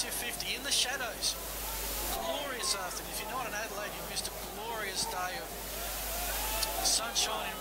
Two fifty in the shadows. Glorious afternoon. If you're not in Adelaide, you've missed a glorious day of sunshine in